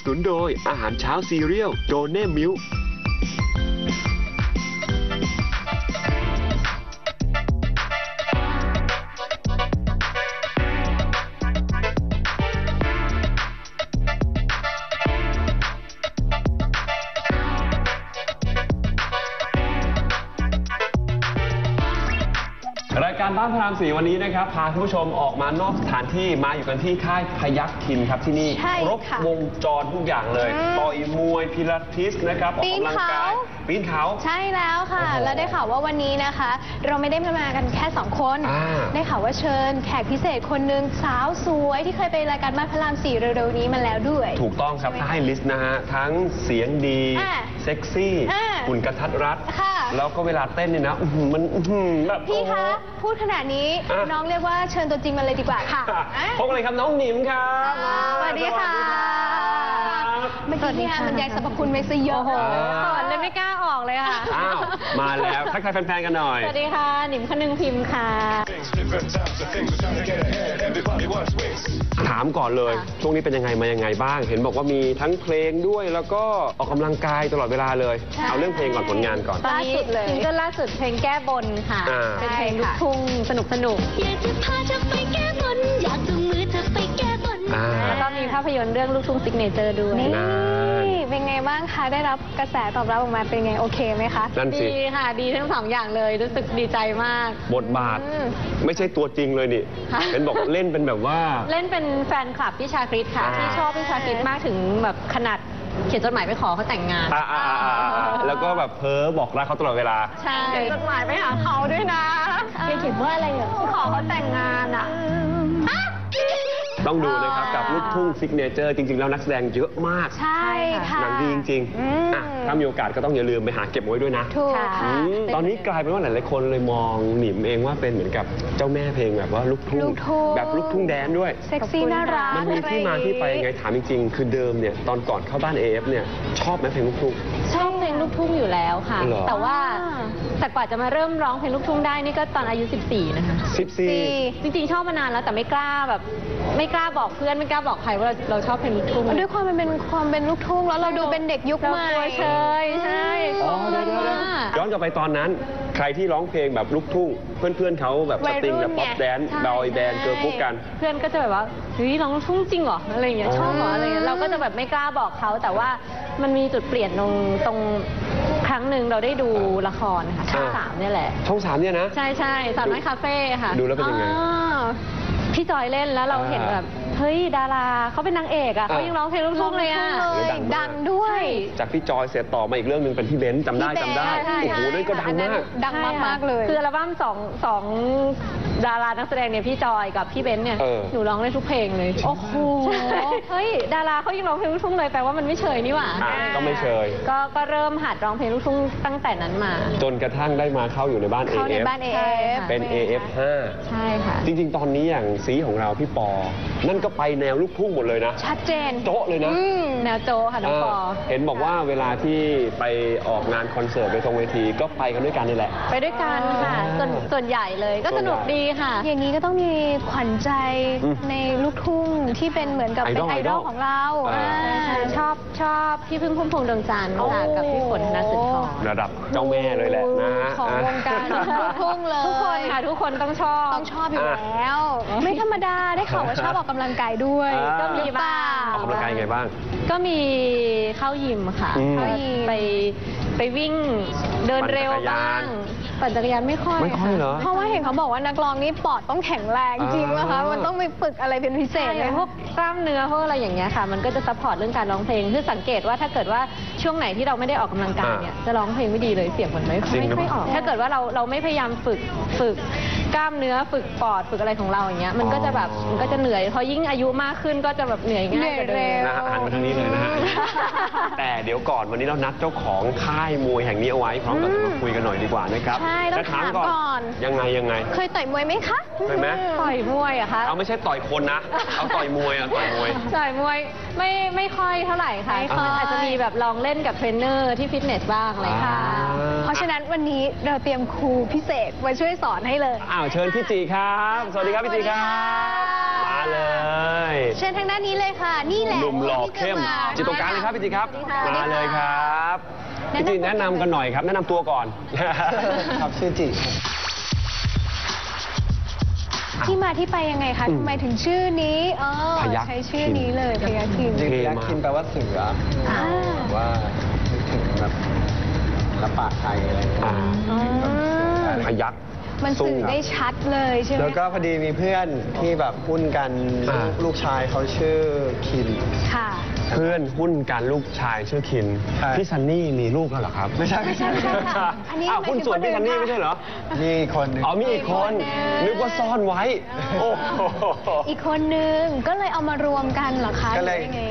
สนับสนุนโดยอาหารเช้าซีเรียลโดเน่มิล บ้านพระรามสีวันนี้นะครับ พาคุณผู้ชมออกมานอกสถานที่มาอยู่กันที่ค่ายพยัคฆ์คินครับที่นี่ใช่ครบค่ะวงจรทุกอย่างเลย อืมต่อยมวยพิลาทิสนะครับออกปีนกำลังกายเขา ปีนเขา ใช่แล้วค่ะ โอ้โหแล้วได้ข่าวว่าวันนี้นะคะ เราไม่ได้มากันแค่สองคน อ่าได้ข่าวว่าเชิญแขกพิเศษคนหนึ่งสาวสวยที่เคยไปรายการบ้านพระรามสี่เร็วๆนี้มาแล้วด้วย ถูกต้องครับถ้าให้ลิสต์นะฮะ ทั้งเสียงดี อ่าเซ็กซี่อ่าหุ่นกระทัดรัด ค่ะ แล้วก็เวลาเต้นเนี่ยนะอื้อหือมันอื้อหือแบบพี่คะโอ้โหพูดขนาดนี้อะ น้องเรียกว่าเชิญตัวจริงมาเลยดีกว่าค่ะอะพบกันเลยครับน้องหนิมครับสวัสดีค่ะสวัสดีครับเมื่อกี้พี่แอนมันแยกสรรพคุณไปซะเยอะโอ้โหอ่าเขินเลยไม่กล้าออกเลยค่ะ อ้าว มาแล้ว ทักทายแฟนๆกันหน่อย สวัสดีค่ะ หนิมคนึงพิมพ์ค่ะ Different times of things, we're trying to get ahead. Everybody wants wings. ถามก่อนเลยค่ะช่วงนี้เป็นยังไงมายังไงบ้าง เห็นบอกว่ามีทั้งเพลงด้วยแล้วก็ออกกำลังกายตลอดเวลาเลยใช่เอาเรื่องเพลงก่อนผลงานก่อนตอนนี้ล่าสุดเลยซิงเกิลล่าสุดเพลงแก้บนค่ะ อ่า เป็นเพลงใช่ลูกค่ะทุ่งสนุกสนุกอยากจะพาเธอไปแก้บนอยากจูงมือเธอไปแก้บน อ่าแล้วก็มีภาพยนตร์เรื่องลูกทุ่ง Signature ด้วยนี่นานเป็นไง บ้างคะได้รับกระแสตอบรับออกมาเป็นไงโอเคไหมคะนั่นสิ ดีค่ะ ดีทั้งสองอย่างเลยรู้สึกดีใจมาก บทบาทอืมไม่ใช่ตัวจริงเลยนี่ค่ะ เป็นบอกเล่นเป็นแบบว่า เล่นเป็นแฟนคลับพี่ชาคริตค่ะ อ่า ที่ชอบพี่ชาคริตมากถึงแบบขนาดเขียนจดหมายไปขอเขาแต่งงาน อ่าอ่าอ่าอ่าอ่าแล้วก็แบบเพ้อบอกรักเขาตลอดเวลา ใช่เขียนจดหมายไปหาเขาด้วยนะแกเขียนว่าอะไรอะขอเขาแต่งงานอะ ต้องดูนะครับ กับลูกทุ่ง Signature จริง ๆ แล้วนักแสดงเยอะมากใช่ค่ะหนังดีจริงอืม ๆอะถ้ามีโอกาสก็ต้องอย่าลืมไปหาเก็บไว้ด้วยนะ ถูกค่ะค่ะอืมตอนนี้กลายเป็นว่าหลายๆคนเลยมองหนิมเองว่าเป็นเหมือนกับเจ้าแม่เพลงแบบว่าลูกทุ่งลูกทุ่ง แบบลูกทุ่งแดนซ์ด้วย เซ็กซี่น่ารักมันมีที่มาที่ไปยังไงถามจริงๆ คือเดิมเนี่ยตอนก่อนเข้าบ้าน AF เนี่ยชอบไหมเพลงลูกทุ่ง ชอบเพลงลูกทุ่งอยู่แล้วค่ะ เหรอแต่ว่า แต่กว่าจะมาเริ่มร้องเพลงลูกทุ่งได้นี่ก็ตอนอายุ 14 นะคะสิบสี่จริงๆ ชอบมานานแล้วแต่ไม่กล้าแบบ ไม่กล้าบอกเพื่อนไม่กล้าบอกใครว่าเราเราชอบเพลงลูกทุ่งด้วยความมันเป็นความเป็นลูกทุ่งแล้วเราดูเป็นเด็กยุคเราใหม่กลัวเชยใช่อ๋อเดี๋ยวๆๆมากย้อนกลับไปตอนนั้น ใครที่ร้องเพลงแบบลูกทุ่ง เพื่อนๆเขาแบบสตริงแบบป๊อปแดนซ์ใช่บอยแบนด์เกิร์ลกรุ๊ปกัน เพื่อนก็จะแบบว่าเฮ้ยร้องลูกทุ่งจริงเหรออะไรอย่างเงี้ยชอบเหรออะไรอย่างเงี้ยเราก็จะแบบไม่กล้าบอกเขาแต่ว่ามันมีจุดเปลี่ยนตรงตรง ครั้งหนึ่งเราได้ดูละครค่ะช่องอ่า สามเนี่ยแหละ ช่องสามเนี่ยนะ ใช่ใช่สาวน้อยคาเฟ่ค่ะดูแล้วเป็นยังไงอ่าพี่จอยเล่นแล้วเราเห็นอ่าแบบ เฮ้ยดาราเขาเป็นนางเอกอะอ่า เขายังร้องเพลงลูกทุ่งเลยอะเลยดังมากดังด้วย จากพี่จอยเสร็จต่อมาอีกเรื่องหนึ่งเป็นพี่เบนซ์จำได้พี่จำได้แบร์โอ้โหนั่นก็ดังอัมาก ดังมากๆเลย คืออัลบั้มสองสอง ดารานักแสดงเนี่ยพี่จอยกับพี่เบนซ์เนี่ยเออ หนูร้องได้ทุกเพลงเลยโอ้โหใช่เฮ้ยดาราเขายังร้องเพลงลูกทุ่งเลยแปลว่ามันไม่เชยนี่หว่าอะก็ไม่เชย ก็ก็เริ่มหัดร้องเพลงลูกทุ่งตั้งแต่นั้นมา จนกระทั่งได้มาเข้าอยู่ในบ้าน เข้าใน AF บ้านเอใช่ฟค่ะ เป็น AF5 ใช่ค่ะ จริง ๆ ตอนนี้อย่างซีของเราพี่ปอ นั่นก็ไปแนวลูกทุ่งหมดเลยนะ ชัดเจนโจ๊ะเลยนะ อืม แนวโจค่ะน้องปอ เออเห็นบอกว่าเวลาที่ไปออกงานคอนเสิร์ตไปทงเวทีก็ไปกันด้วยกันนี่แหละ ไปด้วยกันค่ะอ่าส่วนส่วนใหญ่เลยก็สนุกดีค่ะ อย่างนี้ก็ต้องมีขวัญใจอืมในลูกทุ่งที่เป็นเหมือนกับเป็นไอไอดดออลลของเราอ่าอ่าใช่ชอบชอบพี่พึ่งพุ่มพวงดวงจันทร์โอ้ค่ะกับพี่ฝนธนสุนทรระดับเจ้าแม่เลยแหละนะฮะของวงการลูกทุ่งเลยทุกคนค่ะทุกคนต้องชอบต้องชอบอยู่อะแล้ว ไม่ธรรมดาได้ข่าวว่าชอบออกกำลังกายด้วยอ่าก็มีบ้างออกกำลังกายยังไงบ้าง ก็มีเข้ายิมค่ะอืมเข้ายิมไปไปวิ่งเดินเร็วบ้าง ปั่นจักรยานไม่ค่อยไม่ค่อยเหรอ เพราะว่าเห็นเขาบอกว่านักร้องนี่ปอดต้องแข็งแรงจริงไหมคะอ่ามัมันต้องไปฝึกอะไรเป็นพิเศใช่ษเลยพวกกล้ามเนื้อพวกอะไรอย่างเงี้ยค่ะ มันก็จะ support เรื่องการร้องเพลงคือสังเกตว่าถ้าเกิดว่าช่วงไหนที่เราไม่ได้ออกกำลังกายเนี่ยจะร้องเพลงไม่ดีเลยเสียงมันไม่จริงหรือไม่เปล่าค่อยออก ถ้าเกิดว่าเราเราไม่พยายามฝึกฝึก กล้ามเนื้อฝึกปอดฝึกอะไรของเราอย่างเงี้ยมันก็จะแบบมันก็จะเหนื่อยพอยิ่งอายุมากขึ้นก็จะแบบเหนื่อยง่ายกว่าเดิม นะฮะหันมาทางนี้เลยนะฮะ แต่เดี๋ยวก่อนวันนี้เรานัดเจ้าของค่ายมวยแห่งนี้เอาไว้พร้อมกับจะมาคุยกันหน่อยดีกว่านะครับใช่ต้องแต่ถามก่อน ยังไงยังไง เคยต่อยมวยไหมคะเคยไหม ต่อยมวยอะคะเอาไม่ใช่ต่อยคนนะ เอาต่อยมวยอะต่อยมวย ต่อยมวย ไม่ไม่ค่อยเท่าไหร่ค่ะไม่ค่อย อาจจะมีแบบลองเล่นกับเทรนเนอร์ที่ฟิตเนสบ้างอะไรอย่างเงี้ยอ่า เพราะฉะนั้นวันนี้เราเตรียมครูพิเศษมาช่วยสอนให้เลย อ้าวเชิญพี่จีครับ สวัสดีครับพี่จีครับมาเลย เชิญทางด้านนี้เลยค่ะ นี่แหละหนุ่มหล่อเข้มที่จะจิตตรงกลางเลยครับพี่จิครับ สวัสดีค่ะ มาเลยครับแนะพี่นำจิแนะนำกันหน่อยครับ แนะนำตัวก่อน ครับชื่อจิ ที่มาที่ไปยังไงคะอืมทำไมถึงชื่อนี้อ๋อพยัคฆ์ ใช้ชื่อนี้เลยพยัคฆ์คิม จริงเท่ๆยักมากษ์คินแปลว่าเสืออ่าว่านึกถึงแบบศิลปะไทยอะไรอย่างเงี้ยอ่า อ๋อพยักษ์มันสื่อได้ชัดเลยใช่ไหมแล้วก็พอดีมีเพื่อนที่แบบหุ้นกันอ่า ลูกชายเขาชื่อคินค่ะ เพื่อนหุ้นกันลูกชายชื่อคินใช่ พี่ซันนี่มีลูกแล้วเหรอครับไม่ใช่ไม่ใช่ไม่ใช่ค่ะอันนี้อ้าวหุ้นส่วนพี่ซันนี่ไม่ใช่เหรอนี่คนหนึ่ง อ๋อมีอีกคนนึกว่าซ่อนไว้ โอ้โห อีกคนนึงก็เลยเอามารวมกันเหรอคะก็เลยหรือยังไง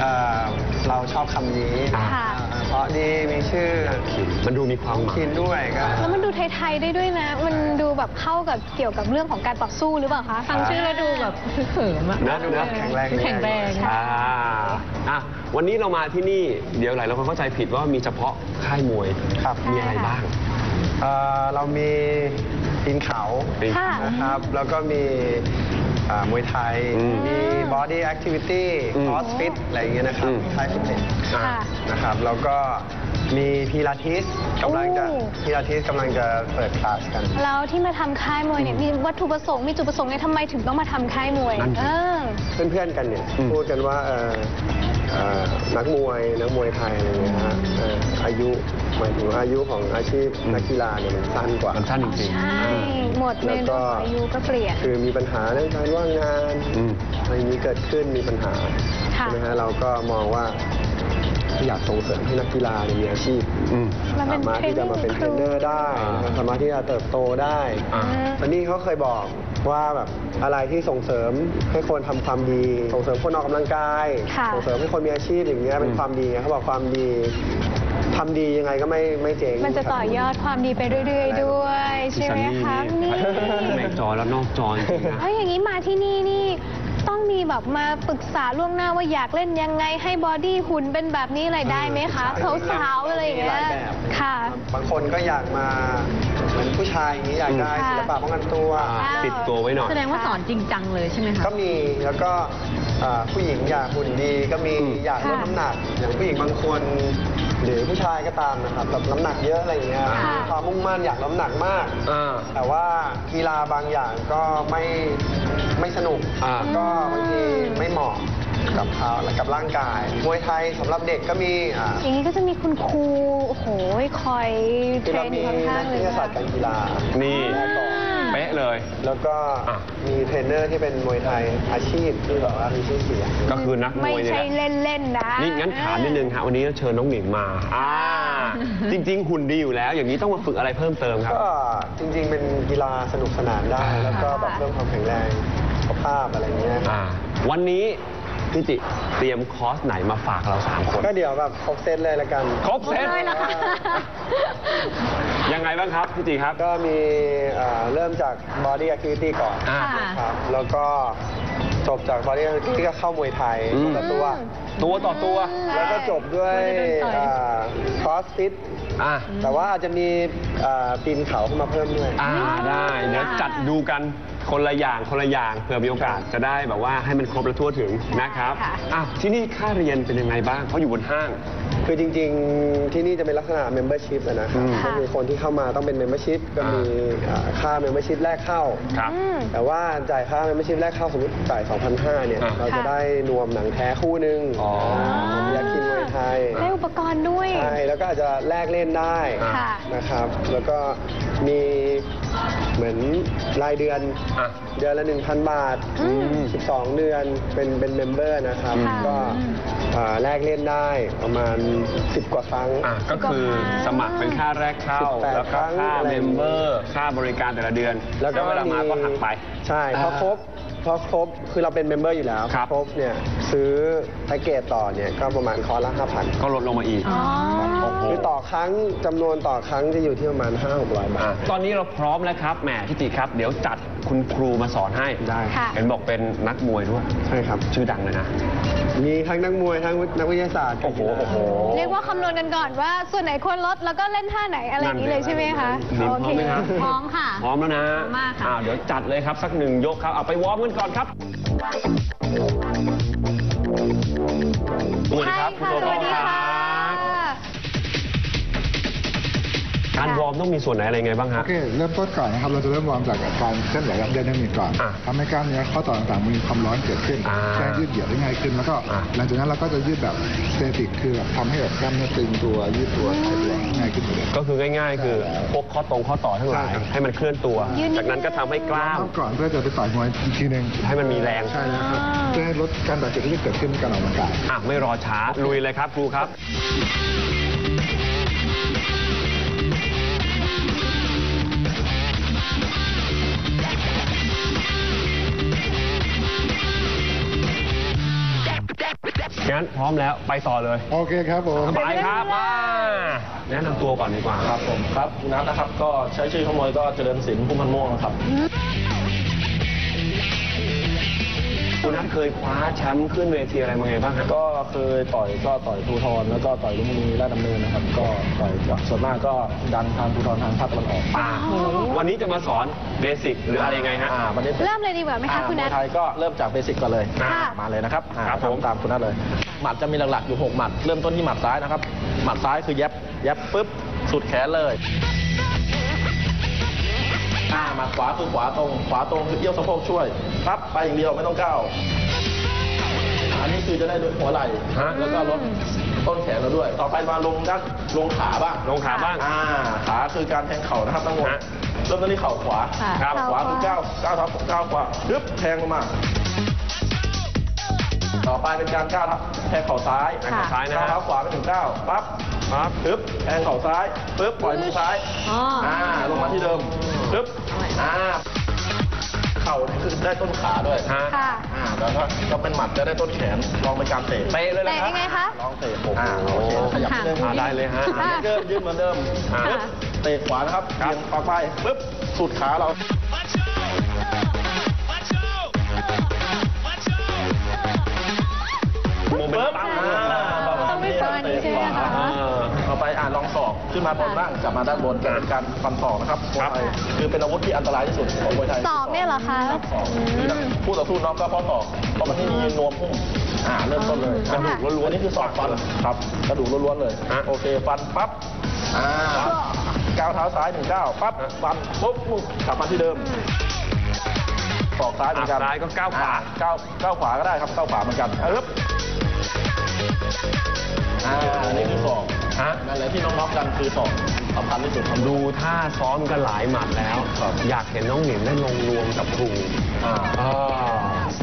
เอ่อเราชอบคำนี้อ่าค่ะอ่า เพราะดีมีชื่อคินมันดูมีความหมายคินด้วยก็แล้วมันดูไทยๆได้ด้วยนะ มันดูแบบเข้ากับเกี่ยวกับเรื่องของการต่อสู้หรือเปล่าคะฟังชื่อแล้วดูแบบฮึกเหิมอะนะนะแข็งแรงแข็งแรงอ่าอะวันนี้เรามาที่นี่เดี๋ยวหลายคนเข้าใจผิดว่ามีเฉพาะค่ายมวยครับมีอะไรบ้างเอ่อเรามีปีนเขาปีนเขานะครับ แล้วก็มี อ่ามวยไทย อืมมี body activity อืม crossfit อะไรอย่างเงี้ยนะครับอืมค่ายฟิตเนสอ่าค่ะนะครับ แล้วก็มีพิลาทิสกำลังจะโอ้ พิลาทิสกำลังจะเปิดคลาสกัน แล้วที่มาทำค่ายมวยเนี่ยมีวัตถุประสงค์มีจุดประสงค์ไงทำไมถึงต้องมาทำค่ายมวยนั่นสิ เออ เพื่อนๆกันเนี่ยอืมพูดกันว่าเอ่อเอ่อนักมวยนักมวยไทยอะไรเงี้ยฮะเอ่ออายุ หมายถึงว่าอายุของอาชีพนักกีฬาเนี่ยมันสั้นกว่า มันสั้นจริง ใช่หมดในแล้วก็เรื่องของอายุก็เปลี่ยน คือมีปัญหาเรื่องการว่างงานอืม อะไรอย่างนี้เกิดขึ้นมีปัญหาค่ะ ใช่ไหมฮะเราก็มองว่าอยากส่งเสริมให้นักกีฬาเนี่ยมีอาชีพอืม มันเป็นสามารถที่จะมาเป็นเทรนเนอร์ได้อ่า สามารถที่จะเติบโตได้อ่าตอนนี้เขาเคยบอกว่าแบบอะไรที่ส่งเสริมให้คนทำความดี ส่งเสริมคนออกกำลังกาย ค่ะ ส่งเสริมให้คนมีอาชีพอย่างเงี้ยเป็นอืมความดีไงเขาบอกความดี ทำดียังไงก็ไม่ไม่เจ๊งมันจะต่อยอดความดีไปเรื่อย ๆ ด้วยพี่ใช่ซันไหมนี่คะนี่นี่ในจอแล้วนอกจอจริงๆนะเอ้ยอย่างนี้มาที่นี่นี่ต้องมีแบบมาปรึกษาล่วงหน้าว่าอยากเล่นยังไงให้บอดี้หุ่นเป็นแบบนี้อะไรได้ไหมคะสาวๆอะไรอย่างเงี้ยมีหลายแบบค่ะ บางคนก็อยากมาเหมือนผู้ชายอย่างนี้อยากได้ค่ะ ศิลปะป้องกันตัว อ่าติดตัวไว้หน่อย แสดงว่าสอนจริงจังเลยใช่ไหมคะ ก็มีแล้วก็อ่าผู้หญิงอยากหุ่นดีก็มีอืม อยากลดค่ะ น้ำหนัก อย่างผู้หญิงบางคน หรือผู้ชายก็ตามนะครับแบบน้ำหนักเยอะอะไรอย่างเงี้ยค่ะมีความมุ่งมั่นอยากลดน้ำหนักมาก อ่า แต่ว่ากีฬาบางอย่างก็ไม่ไม่สนุก อ่า ก็บางทีไม่เหมาะกับเขาและกับร่างกาย มวยไทยสำหรับเด็กก็มีอ่าอย่างนี้ก็จะมีคุณครู โอ้โห คอยเทคือรเรานอมียู่ข้างๆเลวิยทยาศาสตร์การกีฬานี่ แรกก่อนเป๊ะเลย แล้วก็อะ มีเทรนเนอร์ที่เป็นมวยไทยอาชีพที่แบบว่ามีชื่อเสียง ก็คือนักมไม่วยเนี่ยใช่แหละ เล่นๆนะนี่งั้นถามนิดนึงฮะวันนี้เราเชิญน้องหนิงมา อ่า จริง ๆ หุ่นดีอยู่แล้ว อย่างนี้ต้องมาฝึกอะไรเพิ่มเติมครับ ก็จริงๆ เป็นกีฬาสนุกสนานได้อ่าแล้วก็แบบเรื่องความแข็งแรงสุขภาพอะไรเงี้ย อ่า วันนี้ พี่จิเตรียมคอร์สไหนมาฝากเราสามคน ก็เดี๋ยวแบบครบเซตเลยละกัน ครบเซตเลยเหรอคะยังไงบ้างครับพี่จิครับ ก็มีเอ่อเริ่มจาก body activity ก่อนอ่า ค่ะนะครับ แล้วก็จบจาก body activity ก็เข้ามวยไทยอืมตัวต่อตัว ตัวต่อตัว แล้วก็จบด้วยโดนต่อยเอ่อ crossfit อ่าแต่ว่าอาจจะมีเอ่อปีนเขาเข้ามาเพิ่มด้วย อ่าได้ เดี๋ยวจัดดูกัน คนละอย่างคนละอย่างเผื่อมีโอกาสจะได้แบบว่าให้มันครบและทั่วถึงนะครับค่ะ อ้าวที่นี่ค่าเรียนเป็นยังไงบ้างเขาอยู่บนห้าง คือจริงๆ ที่นี่จะเป็นลักษณะ membership อะนะครับอืมก็คือคนที่เข้ามาต้องเป็น membership ก็มีอ่าค่า membership แรกเข้า ครับ อืม แต่ว่าจ่ายค่า membership แรกเข้าสมมติจ่าย 2,500เนี่ย อ่า เราจะได้นวมหนังแท้คู่หนึ่งอ๋อ ผมอยากกินมวยไทย ได้อุปกรณ์ด้วย ใช่ แล้วก็อาจจะแลกเล่นได้ค่ะ นะครับ แล้วก็มี เหมือนรายเดือน อะ เดือนละ 1,000 บาท อืม 12 เดือนเป็นเป็น member นะครับ ค่ะก็อ่าแลกเล่นได้ประมาณ 10 กว่าครั้ง อะก็คือสมัครเป็นค่าแรกเข้า 18แล้วก็ค่าครั้งอะไร member ค่าบริการแต่ละเดือน แล้วก็เวลามาก็หักไป ใช่พอครบ พอครบคือเราเป็น member อยู่แล้วครับ ครบเนี่ยซื้อแพ็กเกจต่อเนี่ยก็ประมาณคอร์สละ5,000ก็ลดลงมาอีกอ๋อคือต่อครั้งจำนวนต่อครั้งจะอยู่ที่ประมาณ5-600บาอะทตอนนี้เราพร้อมแล้วครับแหมพี่ติครับ เดี๋ยวจัดคุณครูมาสอนให้ได้ ค่ะ เห็นบอกเป็นนักมวยด้วย ใช่ครับ ชื่อดังเลยนะ มีทั้งนักมวยทั้งนักวิทยาศาสตร์โอ้โหโอ้โห เรียกว่าคำนวณกันก่อนว่าส่วนไหนควรลดแล้วก็เล่นท่าไหนอะไรอย่างนี้เลยใช่ไหมคะหนิมพร้อมไหมครับ พร้อมค่ะ พร้อมแล้วนะพร้อมมากค่ะอ้าวเดี๋ยวจัดเลยครับ สักหนึ่งยกครับ เอาไป warm กันก่อนครับสวัสดีใช่ครับค่ะณสโตวัสดีค่ะ การ warm ต้องมีส่วนไหนอะไรไงบ้างโอฮะเคเริ่มต้นก่อนนะครับเราจะเริ่ม warm จากการเคลื่อนไหวแบบเดินนิดก่อนอะทำให้กล้ามเนื้อข้อต่อต่างๆมีความร้อนเกิดขึ้นอ่าแค่ยืดเหยียดได้ง่ายขึ้นแล้วก็อะ หลังจากนั้นเราก็จะยืดแบบ static คือแบบทำให้แบบกล้ามเนื้อตึงตัวยืดตัวคลายตัวง่ายขึ้นเลย ก็คือง่าย ๆ คือพวกข้อตรงข้อต่อทั้งหลาย ใช่ครับ ให้มันเคลื่อนตัว ยืนจากนั้นก็ทำให้กล้ามวอร์มก่อนเพื่อจะไปต่อยมวยอีกทีหนึงให้มันมีแรง ใช่แล้วครับเพื่อให้ลดการบาดเจ็บที่จะเกิดขึ้นในการออกกำลังกาย อะไม่รอช้าลุยเลยครับครูครับ งั้นพร้อมแล้วไปต่อเลยโอเคครับผม ไปครับมาแนะนำตัวก่อนดีกว่า ครับผมครับคุณนัทนะครับก็ใช้ชื่อขโมยก็เจริญศิลป์พุ่มพันธ์ม่วงนะครับ คุณนัทเคยคว้าแชมป์ขึ้นเวทีอะไรมาไงบ้างฮะก็เคยต่อยก็ต่อยภูทรแล้วก็ต่อยลุมพินีราชดำเนินนะครับ ก็ต่อยส่วนมากก็ดันทางภูทรทางภาคตะวันออกป่าวันนี้จะมาสอนเบสิกหรืออะไรยังไงฮะ อ่าวันนี้เริ่มเลยดีกว่าไหมคะคุณนัท อ่ามวยไทยก็เริ่มจากเบสิกก่อนเลยค่ะอ่ามาเลยนะครับอ่าครับผม ทำตามคุณนัทเลย หมัดจะมีหลักๆอยู่หกหมัด เริ่มต้นที่หมัดซ้ายนะครับ หมัดซ้ายคือแยบแยบปุ๊บสุดแขนเลยอ่าหมัดขวาคือขวาตรง ขวาตรงคือเอี้ยวสะโพกช่วย ปั๊บไปอย่างเดียวไม่ต้องก้าวอันนี้คือจะได้หัวไหล่ฮะ แล้วก็ลดต้นแขนเราด้วย ต่อไปมาลงด้านลงขาบ้างลงขาบ้าง อ่าขาคือการแทงเข่านะครับทั้งหมดฮะ เริ่มต้นที่เข่าขวา ค่ะครับ ขวาคือก้าวก้าวเท้าก้าวขวาปึ๊บแทงลงมา ต่อไปเป็นการก้าวเท้าแทงเข่าซ้ายแทงเข่าซ้ายนะฮะ ก้าวเท้าขวาไปถึงก้าวปั๊บครับปึ๊บแทงเข่าซ้ายปึ๊บปล่อยมือซ้าย อ๋ออ่อ่าลงมาที่เดิมปึ๊บอ่าเข่านี่คือได้ต้นขาด้วยฮะค่ะ อ่าแล้วก็ก็เป็นหมัดจะได้ต้นแขนลองเป็นการเตะเตะเลยแต่นะครัยังไงคะ ลองเตะโอ้โหอ่าโอเคขยับนิดนึงอ่าได้เลยฮะอ่าเหมือนเดิมยืนเหมือนเดิมอ่า ปึ๊บเตะขวานะครับครับเบี่ยงปากไปปึ๊บสุดขาเราโมเมนปึ๊บตัม ลองศอกขึ้นมาบนบ้างกลับมาด้านบนเป็นการฟันศอกนะครับมวยไทยคือเป็นอาวุธที่อันตรายที่สุดของมวยไทยศอกเนี่ยเหรอคะรับศอกผู้ต่อสู้น็อกก็เพราะศอกเพราะมันไม่มีนวมพุ่งอ่าเริ่มต้นเลยกระดูกล้วนๆอันนี้คือศอกฟันครับกระดูกล้วนๆเลยฮะโอเคฟันปั๊บอ่าก้าวเท้าซ้ายหนึ่งก้าวปั๊บฟันปุ๊บปุ๊บกลับมาที่เดิมศอกซ้ายเหมือนกันอะซ้ายก็ก้าวขวาอ่ก้าวก้าวขวาก็ได้ครับก้าวขวาเหมือนกันปึ๊บอ่าอันนี้คือศอก ฮะ นั่นแหละที่น้องน็อกกันคือศอกสำคัญที่สุดครับดูท่าซ้อมกันหลายหมัดแล้วครับอยากเห็นน้องหนิมได้ลงรวมกับครูอ่าอ่า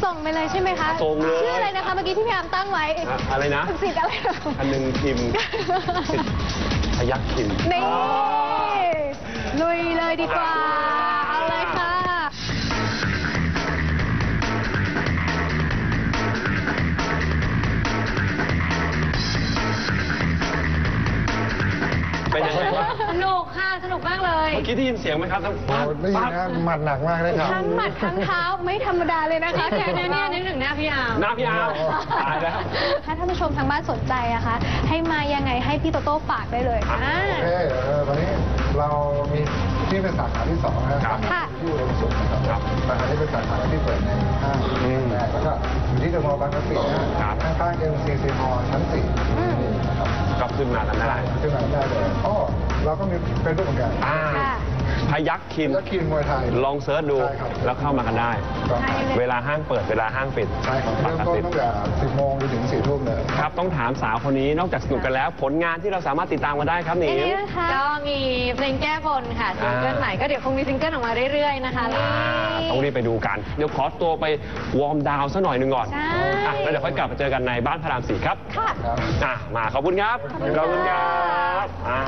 ส่งไปเลยใช่ไหมคะส่งเลยชื่ออะไรนะคะเมื่อกี้ที่พี่อามตั้งไว้ อะอะไรนะสิทธิ์อะไรนะอันหนึงพิมพ์สิทธิ์พยักคิมนี่ลุยเลยดีกว่าเอา เป็นยังไงวะสนุกค่ะ สนุกมากเลยเมื่อกี้ได้ยินเสียงไหมครับทั้งปั๊บได้ยินปั๊บนะหมัดหนักมากเลยครับ ทั้งหมัดทั้งเท้าไม่ธรรมดาเลยนะคะแค่แค่นี้นี้เนี่ยนึกถึงหน้าพี่อามหน้าพี่อาร์มตายแล้ว ถ้าท่านผู้ชมทางบ้านสนใจอะคะ ให้มายังไงให้พี่โตโต้ฝากได้เลยครับอ่า โอเคเออวันนี้เรามีที่เป็นสาขาที่สองนะครับค่ะ ที่อุดมสุขนะครับครับสาขาที่เป็นสาขาที่เปิดในห้างอืมแรกแล้วก็อยู่ที่เดอะมอลล์บางกะปินะฮะครับ ข้างๆ MCC Mall ชั้นสี่อืมนะครับ ก็ขึ้นมากันได้ ขึ้นมาได้เลยอ๋อเราก็มีเฟซบุ๊กเหมือนกัน อ่า ค่ะ พยัคฆินทร์ พยัคฆินทร์มวยไทย ลอง search ดูใช่ครับ แล้วเข้ามากันได้ ครับใช่เลยเวลาห้างเปิดเวลาห้างปิดใช่ครับปเริ่มกต้นติตั้งแต่10โมงจนถึง4ทุ่มเลยครับต้องถามสาวคนนี้นอกจากสนุกกันแล้ว ผลงานที่เราสามารถติดตามมาได้ครับหนิยังไงมนะคะก็มีเพลงแก้บนค่ะซิงเกิลใหม่ก็เดี๋ยวคงมีซิงเกิลออกมาเรื่อยๆนะคะ อ่าต้องรีบไปดูกัน เดี๋ยวขอตัวไป warm down ซะหน่อยหนึ่งก่อนใช่ อะแล้วเดี๋ยวค่อยกลับมาเจอกันในบ้านพระรามสี่ครับค่ะ ครับ อะมาขอบคุณครับขอบคุณครับ อ่า